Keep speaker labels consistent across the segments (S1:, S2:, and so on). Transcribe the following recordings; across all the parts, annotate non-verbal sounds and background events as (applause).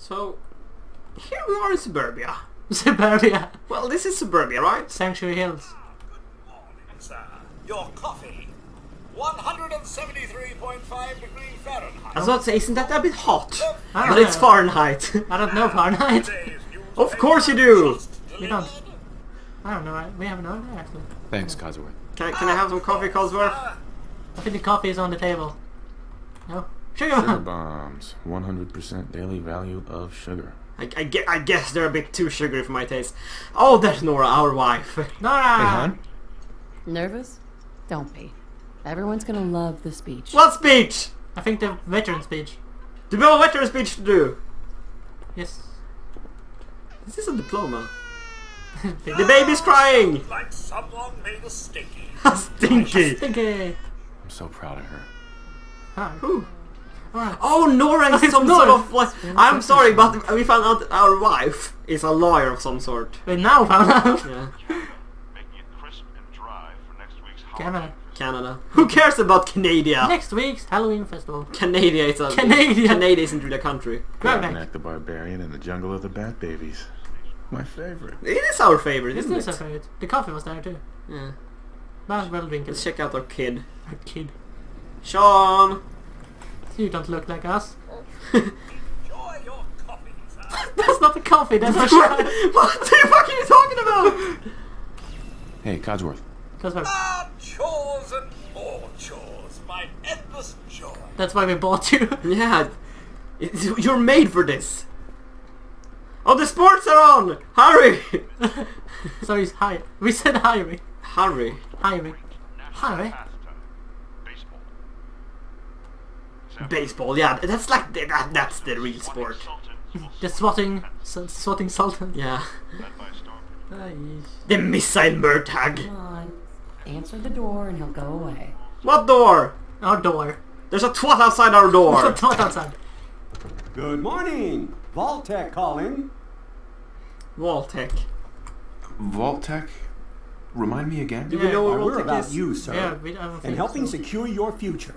S1: So, here we are in suburbia. (laughs)
S2: Suburbia.
S1: Well, this is suburbia, right?
S2: Sanctuary Hills.
S3: Good morning, Sir, your coffee. 173.5 degrees Fahrenheit.
S1: I was about to say, isn't that a bit hot?
S2: I
S1: But
S2: don't
S1: it's. Fahrenheit. (laughs)
S2: I don't know Fahrenheit.
S1: Of course you do!
S2: You don't. I don't know. I- We have no idea actually.
S4: Thanks, Codsworth.
S1: Can I, can I have some coffee, Codsworth?
S2: I think the coffee is on the table. No? Sugar
S4: Sugar bombs. 100% daily value of sugar.
S1: I, I, gue- I guess they're a bit too sugary for my taste. Oh, there's Nora, our wife. (laughs)
S2: Nora!
S4: Hey, hon.
S5: Nervous? Don't be. Everyone's gonna love the speech.
S1: What speech?
S2: I think the veteran speech.
S1: Do we have a veteran speech to do?
S2: Yes.
S1: This is this a diploma? (laughs) The baby's crying! (laughs)
S3: Like someone made a stinky.
S1: Stinky!
S2: Stinky.
S4: I'm so proud of her.
S2: Hi.
S1: Who?
S2: Alright.
S1: Oh, Nora is (laughs) some
S2: Nora.
S1: sort of like. I'm sorry, but we found out our wife is a lawyer of some sort.
S2: We now found out.
S1: Yeah, (laughs)
S6: making it crisp and dry for next week's
S2: Canada.
S1: Canada. Who cares about Canada?
S2: Next week's Halloween festival.
S1: Canada is a
S2: Canada.
S1: Canada isn't really a country.
S2: Correct.
S4: Knack the Barbarian in the Jungle of the Bat Babies. My favorite.
S1: It is our favorite,
S2: Isn't
S1: isn't
S2: this
S1: it?
S2: our favorite? The coffee was there too.
S1: Yeah.
S2: Well, well drink
S1: Let's check out our kid.
S2: Our kid.
S1: Sean.
S2: You don't look like us.
S3: Enjoy your coffee, sir. (laughs)
S2: That's not the coffee, that's for (laughs)
S1: what the fuck are you talking about?
S4: Hey, Codsworth.
S2: That's why,
S3: Ah, chores and more chores. My endless joy.
S2: that's why we bought you. (laughs)
S1: Yeah, it- you're made for this. Oh, the sports are on! Hurry!
S2: Sorry, he's high. We said hiring.
S1: Hurry.
S2: Hiring. Hiring.
S6: pastime, baseball.
S1: Baseball, yeah, that's like the, that. That's the real sport.
S2: The swatting, s- swatting sultan. (laughs)
S1: Yeah,
S6: Led by Storm.
S1: the missile Murtag.
S5: Come on. Answer the door and he'll go away.
S1: What door?
S2: Our door.
S1: There's a twat outside our
S2: What's
S1: door. (laughs)
S2: the thought outside?
S7: Good morning. Vault-Tec calling.
S1: Walltech.
S4: Vault-Tec? Remind me again?
S1: Do we
S2: Yeah.
S1: know
S7: Uh,
S1: what
S7: we're about
S1: is?
S7: you, sir.
S2: Yeah, we, I don't think
S7: and helping
S2: so.
S7: secure your future.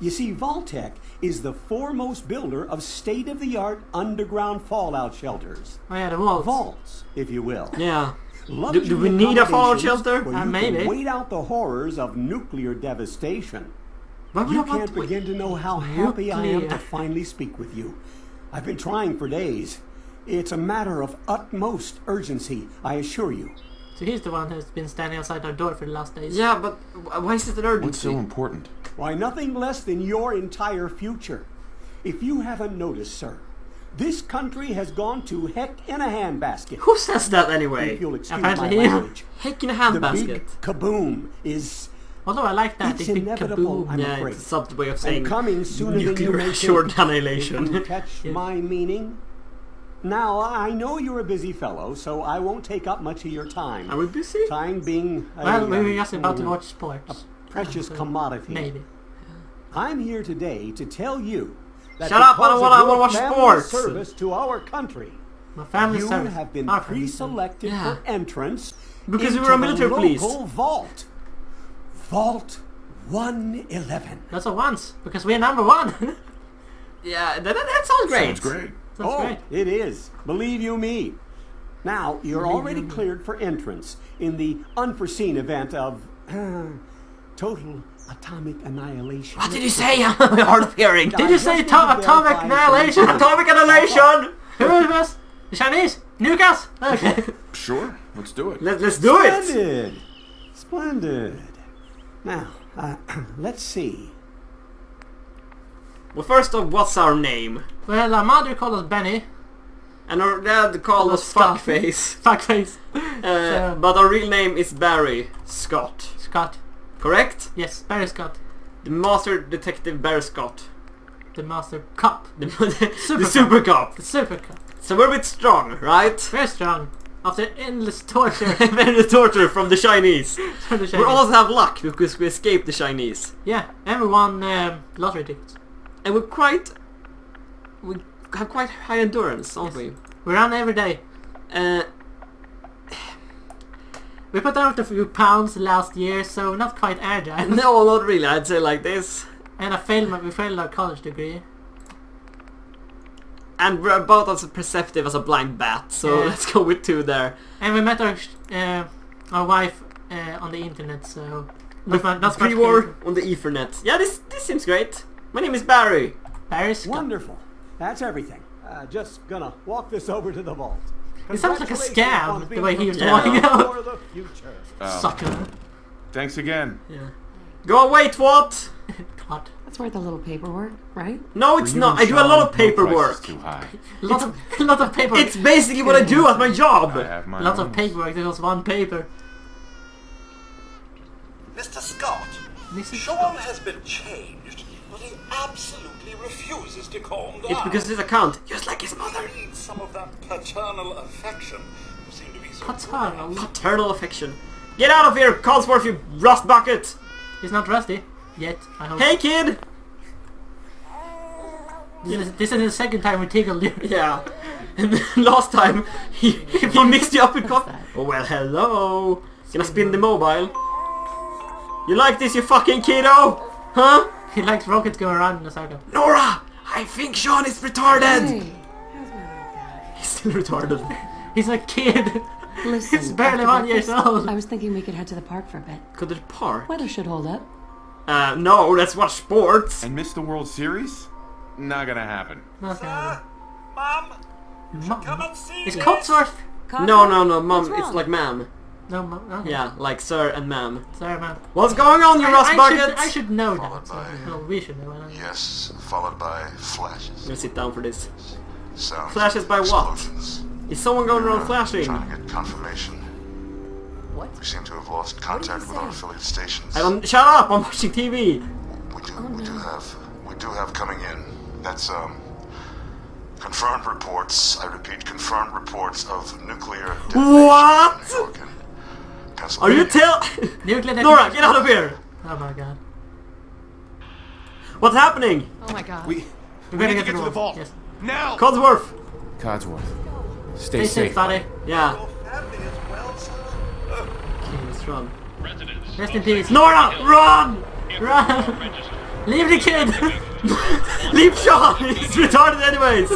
S7: You see, Vault-Tec is the foremost builder of state-of-the-art underground fallout shelters.
S2: Oh yeah, the walls.
S7: Vaults, if you will.
S1: Yeah.
S7: Luxury
S1: do we need a fallout shelter?
S7: Where
S2: Uh,
S7: you
S2: maybe.
S7: can wait out the horrors of nuclear devastation.
S1: Why would
S7: You can't
S1: to-
S7: begin to know how happy I am to finally speak with you. I've been trying for days. It's a matter of utmost urgency, I assure you.
S2: So he's the one who's been standing outside our door for the last days.
S1: Yeah, but why is it an
S4: What's
S1: urgency?
S4: so important?
S7: Why, nothing less than your entire future. If you haven't noticed, sir, this country has gone to heck in a handbasket.
S1: Who says that anyway?
S7: If you'll excuse
S2: Apparently
S7: my language.
S1: Heck in a
S7: The
S1: handbasket.
S7: big kaboom is
S2: Although I like that.
S7: It's
S2: the
S7: inevitable,
S2: kaboom.
S7: I'm
S1: Yeah,
S7: afraid.
S1: it's a subtle way of saying
S7: and coming sooner than you
S1: nuclear
S7: may
S1: assured
S7: think.
S1: Annihilation.
S7: you catch (laughs)
S2: Yeah.
S7: my meaning? Now, I know you're a busy fellow, so I won't take up much of your time.
S1: Are we busy?
S7: Time being a,
S2: Well, we were
S7: um,
S2: about to
S7: mm,
S2: watch sports.
S7: Precious (laughs) commodity.
S2: Maybe.
S7: I'm here today to tell you that
S1: Shut up, I don't
S7: because
S1: wanna-
S7: of
S1: I wanna
S7: your
S1: watch
S7: family
S1: sports.
S7: service to our country,
S2: My family
S7: you
S2: service.
S7: have been
S2: Our family
S7: pre-selected
S1: Yeah.
S7: for entrance
S1: Because we
S7: into
S1: were a
S7: the
S1: military police.
S7: local vault. Vault 111.
S2: That's a once because we're number one. (laughs)
S1: Yeah, that, that, that sounds great.
S4: Sounds great.
S2: That's
S7: oh,
S2: great.
S7: it is. Believe you me. Now, you're already cleared for entrance in the unforeseen event of (sighs) uh, total atomic annihilation.
S1: What did you say? (laughs) I'm hard of hearing.
S2: Did you say to-
S7: to
S2: atomic annihilation?
S1: Atomic annihilation!
S2: Who is this? The Chinese? Nukas? Okay. (laughs)
S4: Sure, let's do it.
S1: Let, let's do it!
S7: Splendid. Splendid. Now, uh, (clears throat) let's see.
S1: Well, first off, what's our name?
S2: well, our mother called us Benny.
S1: And our dad called us Fuckface. (laughs)
S2: Fuckface.
S1: Uh,
S2: So-
S1: but our real name is Barry Scott.
S2: Scott.
S1: Correct?
S2: Yes, Barry Scott.
S1: The Master Detective Barry Scott.
S2: The master cop.
S1: The, (laughs) the
S2: Super
S1: super cop.
S2: The super cop.
S1: So we're a bit strong, right?
S2: Very strong. After endless torture. (laughs)
S1: the torture from the Chinese. (laughs)
S2: from the Chinese.
S1: We also have luck because we escaped the Chinese.
S2: Yeah, and we won um, lottery tickets.
S1: And we're quite... We have quite high endurance, don't we?
S2: We run every day.
S1: Uh,
S2: We put out a few pounds last year, so not quite agile. (laughs)
S1: no, not really. I'd say like this.
S2: And I failed my, we failed our college degree.
S1: And we're about as perceptive as a blind bat, so
S2: Yeah.
S1: let's go with two there.
S2: And we met our uh, our wife uh, on the internet, so not, mu- not
S1: Pre-war
S2: creative.
S1: on the Ethernet. Yeah, this this seems great. My name is Barry.
S2: Paris.
S7: Wonderful. That's everything. Uh, just gonna walk this over to the vault.
S2: It sounds like a scam, the way he was
S7: prepared
S1: walking
S2: out.
S7: For the. Um,
S2: Sucker.
S4: Thanks again.
S2: Yeah.
S1: Go away, twat! (laughs)
S2: God.
S5: That's worth a little paperwork, right?
S1: No, it's not. I do a lot of paperwork.
S4: Too high. (laughs)
S2: Lot of (laughs) lot of paper.
S1: It's basically what I do at my job.
S4: I have my
S2: Lots of paperwork. There was one paper.
S3: Mr. Scott,
S2: Mrs.
S3: Sean has been changed, but he absolutely refuses to calm down.
S1: It's because his account, just like his mother.
S3: He needs some of that paternal affection. You seem to be so
S2: Paternal.
S1: Paternal affection. Get out of here, Codsworth, you rust bucket!
S2: He's not rusty yet. I hope.
S1: Hey, kid!
S2: This is, this is the second time we tickled you.
S1: Yeah. And (laughs) last time, he, he mixed you up with coffee. Oh, well, hello. Gonna spin the mobile. You like this, you fucking kiddo? Huh? (laughs)
S2: He likes rockets going around in a circle.
S1: Nora! I think Sean is retarded!
S5: Hey, how's my little guy?
S1: He's still retarded. (laughs)
S2: He's a kid.
S5: Listen,
S2: He's barely
S5: after
S2: one years old.
S5: I was thinking we could head to the park for a bit.
S1: Go to the park.
S5: Weather should hold up.
S1: Uh, no, let's watch sports.
S4: And miss the World Series? Not gonna happen.
S2: Not gonna
S3: Mum,
S2: be.
S3: come
S2: Mom.
S3: and see
S2: It's
S3: me.
S2: Codsworth.
S1: No, no, no, mom, it's like ma'am.
S2: No, mom. No.
S1: Yeah, like sir and ma'am.
S2: Sorry, man.
S1: What's going on, you
S2: I,
S1: rust
S2: I,
S1: bucket?
S2: should, I should know
S6: Followed
S2: that.
S6: By-
S2: no, we should know. I.
S6: Yes, followed by
S1: I'm
S6: flashes.
S1: gonna sit down for this.
S6: Sounds
S1: Flashes by what?
S6: explosions.
S1: Is someone going around flashing?
S6: Trying to get confirmation.
S5: What?
S6: We seem to have lost contact with our affiliate stations.
S1: I don't. Shut up! I'm watching TV.
S6: We do, we do have, we do have coming in. That's um, confirmed reports. I repeat, confirmed reports of nuclear detonations
S1: What?
S6: in New York
S1: Are
S6: Pennsylvania.
S1: you tell? (laughs)
S2: Nuclear
S1: Nora,
S2: detonation.
S1: get out of here!
S2: Oh my god.
S1: What's happening?
S5: Oh my god.
S8: We,
S2: We're
S8: we
S2: gonna
S8: need to
S2: get
S8: get to the vault.
S2: Yes.
S8: Now!
S1: Codsworth.
S8: Codsworth.
S2: Stay safe, buddy.
S1: Yeah.
S3: Your family is well.
S1: Okay, let's run.
S2: Rest in peace.
S1: Nora, run!
S2: Run! (laughs) Leave the kid! (laughs)
S1: Leave Sean. He's retarded anyways.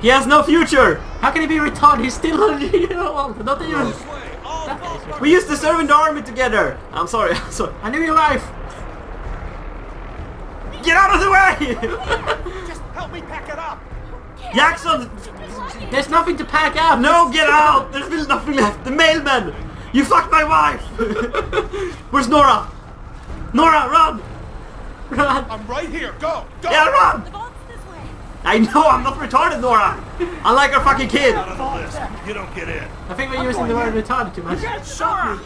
S1: He has no future.
S2: How can he be retarded? He's still a year old. Not even.
S1: We used to serve in the army together. I'm sorry. (laughs) I'm sorry.
S2: I knew your wife.
S1: Get out of the way! (laughs)
S8: Just help me pack it up!
S1: Jackson,
S2: There's nothing to pack up.
S1: no, get out! There's still nothing left. The mailman. You fucked my wife. (laughs) Where's Nora? Nora, run!
S2: Run.
S8: I'm right here. Go! Go!
S1: Yeah, run! I know, I'm not retarded, Nora! Unlike our fucking kid!
S8: Out of the list. You don't get in.
S2: I think we're using the word retarded too much.
S8: Sorry!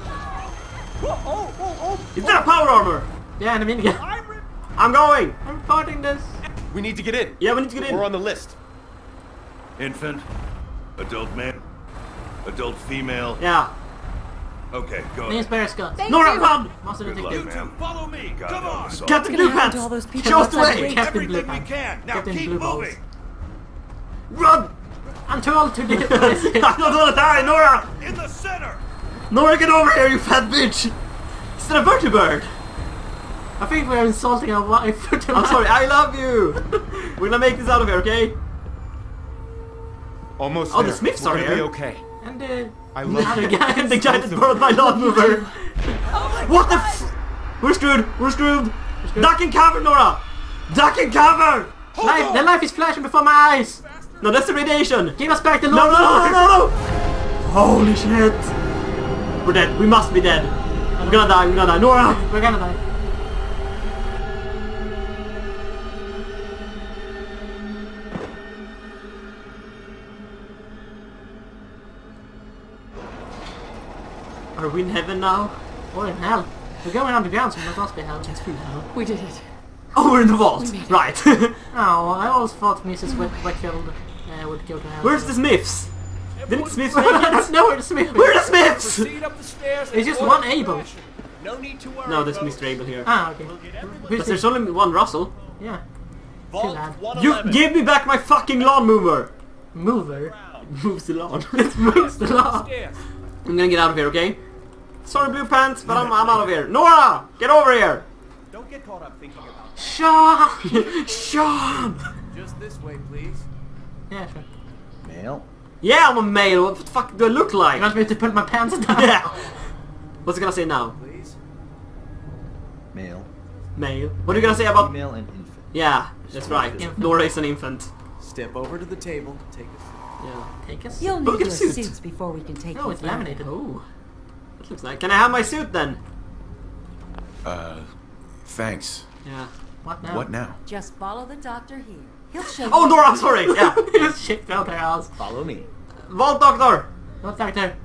S8: Oh, oh, oh, oh,
S1: Is that a power armor?
S2: Yeah, in a minute.
S8: I'm re-
S1: I'm going!
S2: I'm reporting this.
S8: We need to get in.
S1: Yeah, we need to get in.
S8: We're on the list. Infant, adult male, adult female.
S1: Yeah.
S8: Okay, go.
S2: Name's Barry Scott.
S1: Nora, run!
S2: Master
S8: Good luck,
S2: Detective.
S8: ma'am. Follow me.
S6: God
S8: Come
S6: help
S8: on.
S6: us all.
S1: Captain
S5: What's gonna
S1: Blue
S5: happen
S1: Pants!
S5: to all those people
S1: Show us the way!
S2: Captain Blue
S8: Everything we
S2: Pants.
S8: can. Now
S2: Captain
S8: keep
S2: Blue Balls.
S8: moving.
S1: Run!
S2: I'm too old to do this. (laughs)
S1: I'm not gonna die, Nora!
S8: In the center.
S1: Nora, get over here, you fat bitch! Is that a vertibird?
S2: I think we're insulting our wife. (laughs)
S1: I'm sorry, I love you! We're gonna make this out of here, okay?
S4: Almost
S1: Oh,
S4: there.
S1: the Smiths
S4: We're
S1: are
S4: gonna
S1: here.
S4: be okay.
S2: And uh,
S4: I love
S2: the
S4: you.
S2: guys.
S1: the guy that borrowed my lawnmower! (laughs) Oh what the f- We're screwed! We're screwed! Duck and cover, Nora! Duck and cover!
S2: Life, the life is flashing before my eyes.
S1: No, that's the radiation!
S2: Give us back the
S1: No, no, no,
S2: lawnmower.
S1: no, no, no! Holy shit! We're dead. We must be dead. We're gonna die. We're gonna die. Nora!
S2: We're gonna die.
S1: Are we in heaven now?
S2: Or in hell. We're going underground, so we must be hell.
S1: Yes, we're hell.
S5: We did it.
S1: Oh, we're in the vault. Right. (laughs)
S2: Oh, I always thought Mrs. Whit- Whitfield uh, would go to hell.
S1: Where's the Smiths? Didn't the Smiths make it?
S2: That's (laughs) nowhere to Smith.
S1: Where are the Smiths?
S8: Proceed up the stairs.
S2: It's just one Abel.
S8: No need to worry.
S1: No, there's
S8: folks.
S1: Mr. Abel here.
S2: Ah, okay.
S1: But there's only one Russell.
S2: Yeah.
S8: Vault
S2: lad.
S1: You
S8: 111.
S1: give me back my fucking lawn mover.
S2: Mover. (laughs)
S1: Moves the lawn.
S2: it Moves the law.
S8: Stairs.
S1: I'm gonna get out of here, okay? Sorry, blue pants, but I'm, I'm out of here. Nora, get over here.
S8: Don't get caught up thinking about
S2: Sean!
S1: Sean. (laughs)
S8: Just this way, please.
S2: Yeah, sure.
S9: Male.
S1: Yeah, I'm a male. What the fuck do I look like?
S2: You want me to pull my pants down?
S1: yeah. (laughs) What's it gonna say now?
S9: Please. Male.
S1: Male. What are you gonna say about?
S9: Female and infant.
S1: Yeah, that's right.
S2: Infant.
S1: Nora is an infant.
S9: Step over to the table. Take a seat.
S1: Yeah.
S2: Take us.
S5: You'll need your
S1: suit.
S5: suits before we can take
S2: Oh,
S5: you
S2: it's
S5: through.
S2: laminated.
S1: Oh, that looks nice. Can I have my suit then?
S4: Uh, thanks.
S1: Yeah.
S2: What now?
S4: What now?
S5: Just follow the doctor here. He'll show
S1: Oh,
S5: you.
S1: Nora, I'm sorry. Yeah.
S2: Just shit out their ass.
S9: Follow me.
S1: Vault Doctor.
S2: What doctor?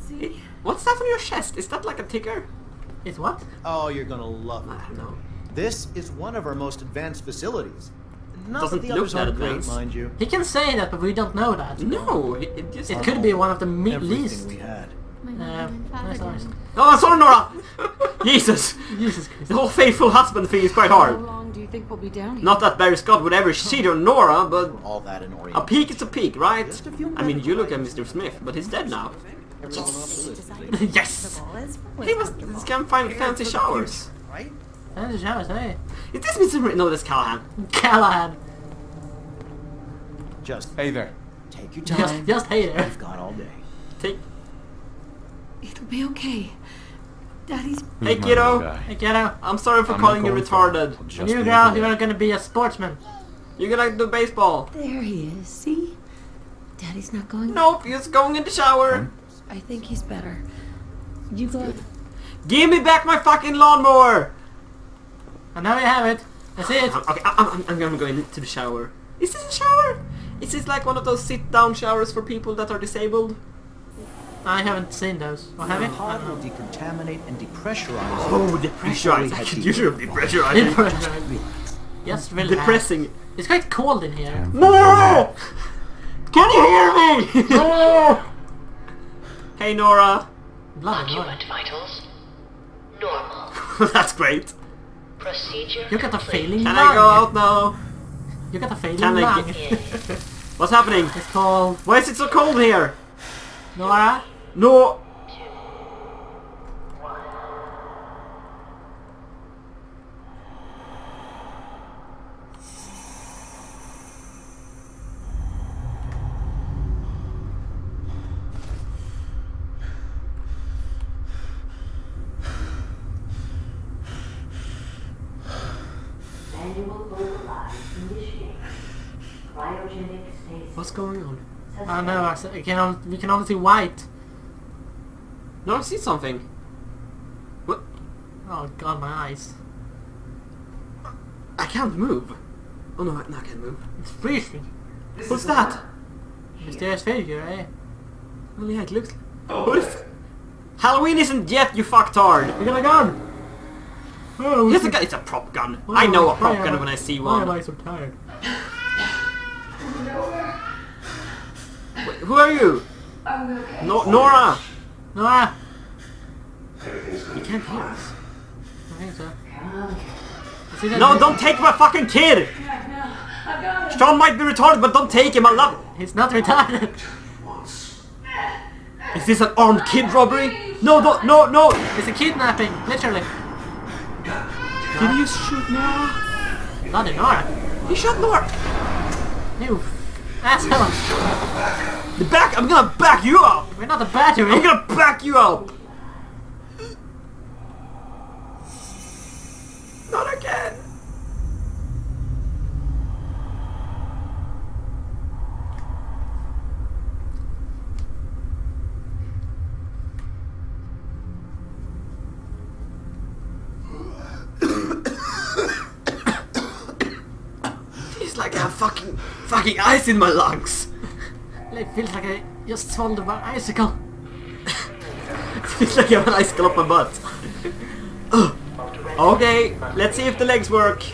S5: See?
S1: What's that on your chest? Is that like a ticker?
S2: It's what?
S9: Oh, you're gonna love
S1: I
S9: it.
S1: don't know.
S9: This is one of our most advanced facilities. Not
S1: Doesn't
S9: that the
S1: look
S9: others
S1: that
S9: aren't great, mind you.
S2: He can say that, but we don't know that.
S1: No, it, it just.
S2: It could be one of the me-
S9: Everything
S2: least.
S9: we had.
S5: My mother um, and father oh,
S2: that's nice.
S1: Oh, I'm Nora. (laughs) Jesus,
S2: Jesus Christ.
S1: the whole faithful husband thing is quite hard.
S5: How
S1: hard.
S5: long do you think we'll be down here?
S1: Not that Barry Scott would ever cheat on Nora, but
S9: All that in
S1: a peak is a peak, right?
S9: Just a few
S1: I mean, you look at Mr. Smith, but he's dead now.
S9: Everyone off the list,
S1: yes. He must he can find fancy showers.
S9: right?
S2: Fancy showers, hey.
S1: Is this Mr. No, that's Callahan.
S2: Callahan.
S9: Just
S4: Hey there.
S9: take your
S2: Just,
S9: time.
S2: just hey there.
S9: We've got all day.
S1: Take,
S5: It'll be okay. Daddy's.
S1: hey
S4: Who's my
S1: kiddo.
S2: Hey, kiddo.
S1: I'm sorry for
S4: I'm
S1: calling you retarded.
S4: I'll just
S2: A new girl, you're
S4: there.
S2: gonna be a sportsman.
S1: You're gonna do baseball.
S5: There he is. See? Daddy's not going.
S1: Nope, he's going in the shower.
S5: I think he's better. You go.
S1: Give me back my fucking lawnmower.
S2: And now you have it. That's it.
S1: Uh, okay, I'm, I'm, I'm gonna go into the shower. Is this a shower? Is this like one of those sit-down showers for people that are disabled?
S2: I haven't seen those. Or have you? I
S9: pod will decontaminate and depressurize.
S1: Oh,
S9: we
S1: depressurize. I
S9: had (laughs)
S1: could
S9: the-
S1: use your depressurizing.
S2: Yes, really.
S1: Depressing.
S2: It's quite cold in here.
S1: No! (laughs) Can you hear me? No! (laughs) Hey Nora.
S2: Bloody Lord.
S10: Document vitals. Normal.
S1: That's great.
S10: Procedure
S2: You got a
S10: complete.
S2: failing
S1: Can
S2: lung.
S1: I go out now?
S2: You got a failing
S1: Can I
S2: lung.
S1: get- What's happening?
S2: It's cold.
S1: Why is it so cold here?
S2: Nora.
S1: No.
S10: Manual vocalize initiate. Cryogenic stasis.
S1: What's going on?
S2: Ah, I know. I s- I can only, we can only see white.
S1: No, I see something. What?
S2: Oh god, my eyes.
S1: I can't move. Oh no, I- no, I can't move.
S2: It's freezing.
S1: What's that?
S2: Mysterious figure, eh?
S1: Well, yeah, it looks. What if? Halloween isn't yet, you fucktard.
S2: We got a gun. Oh,
S1: It's a, gu- it's a prop gun. I know a prop gun when I see one.
S2: Why am
S1: one.
S2: I so tired?
S1: Wait, who are you? No, Nora. Ah.
S2: Nora.
S1: You can't hear us.
S2: I think so. You see that
S1: No, don't take my fucking kid. Sean might be retarded, but don't take him. I love.
S2: He's not retarded.
S1: Is this an armed kid robbery? No, don't, no, no.
S2: It's a kidnapping, literally.
S1: Did you shoot Nora?
S2: Not Nora.
S1: He shot Nora.
S2: You asshole.
S1: The back. I'm gonna back you up.
S2: We're not a battery.
S1: I'm gonna back you up. Not again. (coughs) Feels like I have fucking fucking ice in my lungs.
S2: It feels like I just swallowed an icicle. (laughs)
S1: it Feels like I have an icicle up my butt. (gasps) Okay, let's see if the legs work.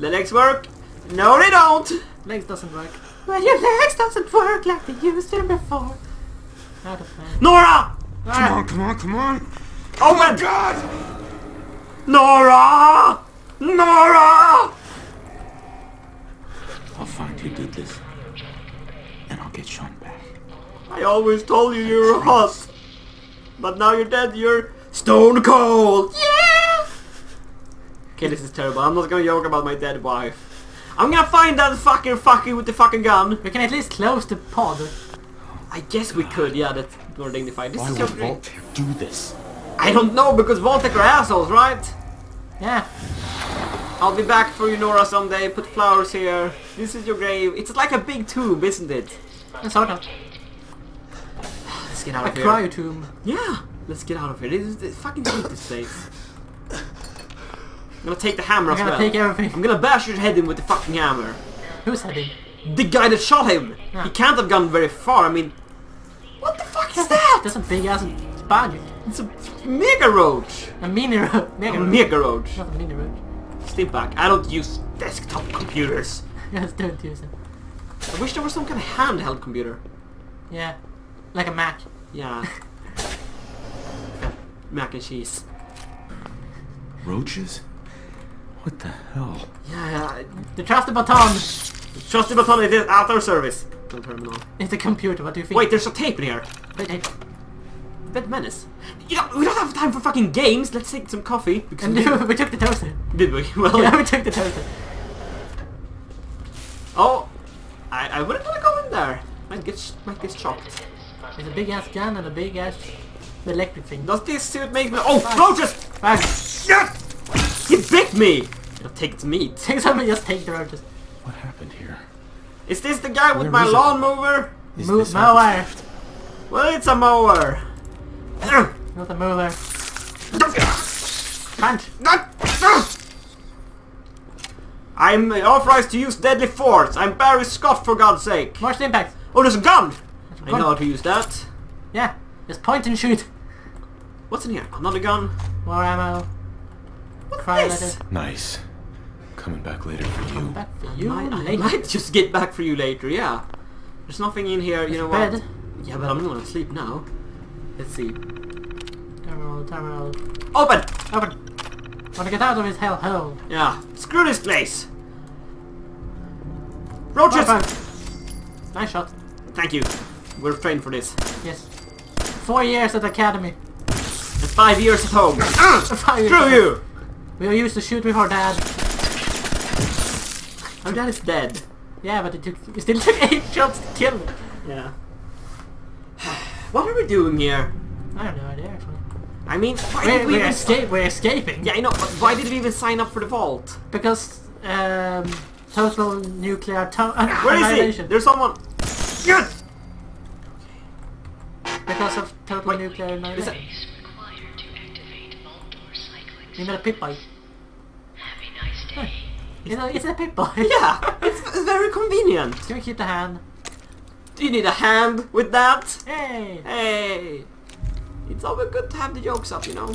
S1: The legs work? No, they don't.
S2: Legs doesn't work.
S1: Well, your legs doesn't work like they used to before.
S2: Out of plan.
S1: Nora! Ah.
S2: Come on,
S4: come on, come on.
S1: Oh, oh my
S4: God!
S1: Nora! Nora!
S4: I'll find who did this. And I'll get Sean back.
S1: I always told you you were hot. But now you're dead, you're stone cold. Yeah! Okay, this is terrible. I'm not gonna joke about my dead wife. I'm gonna find that fucking fucker with the fucking gun.
S2: We can at least close the pod.
S1: I guess we could, yeah, that's more dignified. This
S7: Why
S1: is your
S7: would
S1: grave.
S7: Voltaire do this?
S1: I don't know, because Vault-Tec are assholes, right?
S2: Yeah.
S1: I'll be back for you, Nora, someday. Put flowers here. This is your grave. It's like a big tomb, isn't it?
S2: Sort of.
S1: Let's get out
S2: A
S1: of here.
S2: cryo tomb.
S1: Yeah, let's get out of here. This is this fucking hate this place. I'm gonna take the hammer
S2: I'm
S1: as
S2: gonna
S1: well.
S2: take everything.
S1: I'm gonna bash your head in with the fucking hammer.
S2: Who's heading?
S1: The guy that shot him.
S2: Yeah.
S1: He can't have gone very far. I mean, what the fuck is that?
S2: That's a big ass spider.
S1: It's a mega roach.
S2: A mini road. Mega
S1: A
S2: road.
S1: mega roach.
S2: Not a mini road.
S1: Stimpak. I don't use desktop computers. (laughs)
S2: Yes, don't use it.
S1: I wish there was some kind of handheld computer.
S2: Yeah. Like a Mac.
S1: Yeah. (laughs) Mac and cheese.
S4: Roaches? What the hell?
S1: Yeah, yeah.
S2: The trusty baton
S1: Trusty baton it is out of service. The terminal.
S2: is the computer. What do you think?
S1: Wait, there's a tape in here.
S2: Wait, wait.
S1: Bed menace. You know, we don't have time for fucking games. Let's take some coffee. Because
S2: And
S1: we, (laughs)
S2: we took the toaster.
S1: did we? (laughs) Well,
S2: yeah, we took the toaster.
S1: oh, I, I wouldn't want to go in there. Might get might get shocked.
S2: There's a big ass gun and a big ass electric thing.
S1: Does this suit make me? Oh, roaches!
S2: Fine.
S1: Yeah! He bit me. I'll take its meat.
S2: Take (laughs) somebody just take the roaches.
S4: What happened here?
S1: Is this the guy with
S4: Where
S1: my
S4: is it?
S1: lawnmower?
S4: Is
S2: Move
S4: this our
S2: mower.
S1: Well, it's a mower.
S2: Not a mower. Punch.
S1: I'm authorized to use deadly force. I'm Barry Scott, for God's sake.
S2: More impact.
S1: Oh, there's a gun. I
S2: gun.
S1: know how to use that.
S2: Yeah. Just point and shoot.
S1: What's in here? Another gun.
S2: More ammo.
S1: What's
S2: Cry
S1: this?
S2: letter.
S4: Nice. Coming back later for you.
S2: Back for you
S1: I, I
S2: later.
S1: might just get back for you later. Yeah. There's nothing in here. You know what?
S2: bed.
S1: Yeah, but I'm not gonna sleep now. Let's see.
S2: Terminal, terminal.
S1: Open.
S2: Open. Wanna get out of his hellhole.
S1: Yeah. Screw this place. Roaches.
S2: Nice shot.
S1: Thank you. We're trained for this.
S2: Yes. Four years at the academy.
S1: And five years at home. (laughs)
S2: Five years
S1: Screw you.
S2: We used to shoot with our dad.
S1: Our dad is dead.
S2: Yeah, but it took, it still took (laughs) eight shots to kill him.
S1: Yeah. (sighs) what are we doing here?
S2: I have no idea actually.
S1: I mean, why
S2: We're,
S1: did we
S2: we're, escape, we're escaping.
S1: Yeah, I know, but why did we even sign up for the vault?
S2: Because um, total nuclear to- uh,
S1: Where is he?
S2: annihilation.
S1: There's someone. Good.
S2: Because of total nuclear
S1: Is
S2: annihilation.
S1: that-
S10: Space required to activate vault door cycling.
S2: We made a Pip Boy.
S10: Have a nice day.
S2: It's a, it's a Pip Boy. (laughs)
S1: Yeah, it's very convenient. (laughs)
S2: Can we keep the hand?
S1: Do you need a hand with that?
S2: Hey!
S1: Hey, it's always good to have the jokes up, you know.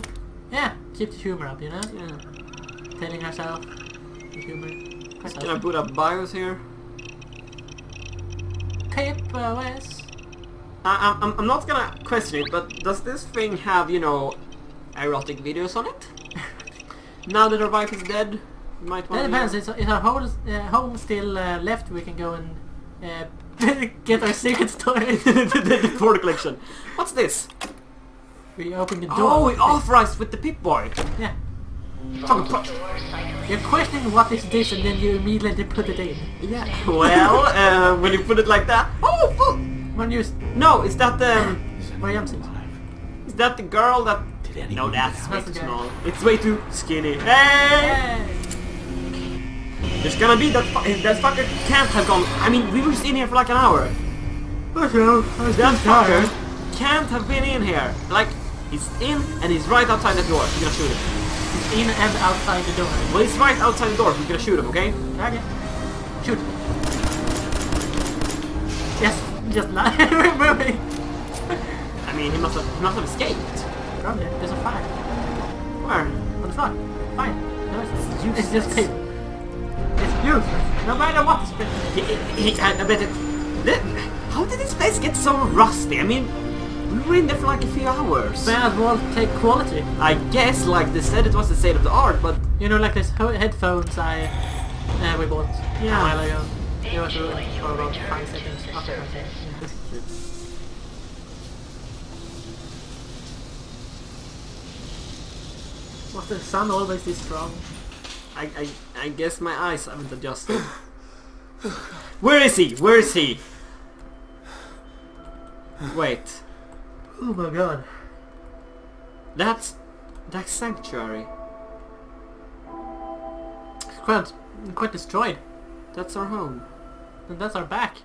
S2: Yeah, keep the humor up, you know?
S1: Yeah.
S2: Telling herself the humor.
S1: Can I put up bios here?
S2: Pip OS.
S1: I, I'm, I'm not gonna question it, but does this thing have, you know, erotic videos on it? (laughs) now that our wife is dead, we might
S2: That depends. Is, is our whole, uh, home still uh, left? We can go and uh, (laughs) get our secret story. (laughs)
S1: the, the collection. What's this?
S2: we open the door.
S1: Oh, we authorized with the Pip Boy.
S2: Yeah. You're questioning what is this and then you immediately put it in.
S1: Yeah. Well, uh, when you put it like that. Oh, fuck.
S2: When you...
S1: No, is that the
S2: Where am
S1: is that the girl that?
S4: Did
S1: No, that's way too small. It's way too skinny. Hey!
S2: Hey!
S1: There's gonna be that fu- that fucker can't have gone. I mean, we were just in here for like an hour. Okay, That fucker can't have been in here. Like, he's in and he's right outside the door. You're gonna shoot him.
S2: In and outside the door.
S1: Well, he's right outside the door. We're gonna shoot him, okay?
S2: Okay. Shoot. Yes, just not (laughs) moving.
S1: I mean, he must have he must have escaped.
S2: Probably. There's a fire
S1: Where?
S2: on the floor. Fire. No, it's, it's just tape. It's useless. No matter what.
S1: He, he, he, I bet it. Th- How did this place get so rusty? I mean, we were in there for like a few hours.
S2: Bad as well take quality.
S1: I guess, like they said, it was the state of the art, but
S2: You know, like this ho- headphones I uh, we bought
S1: Yeah.
S2: a while ago. It was for about five seconds after I came. Was the sun always this strong?
S1: I, I, I guess my eyes haven't adjusted. (sighs) Where is he? Where is he? Wait.
S2: Oh my god.
S1: That's... That's Sanctuary.
S2: Quite, quite destroyed.
S1: That's our home.
S2: And that's our back.